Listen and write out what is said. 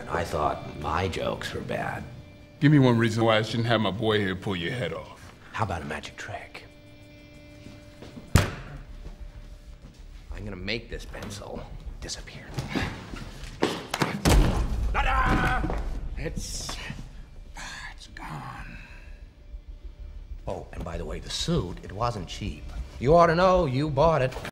And I thought my jokes were bad. Give me one reason why I shouldn't have my boy here pull your head off. How about a magic trick? I'm gonna make this pencil disappear. Ta-da! It's. It's Oh, and by the way, the suit, it wasn't cheap. You ought to know, you bought it.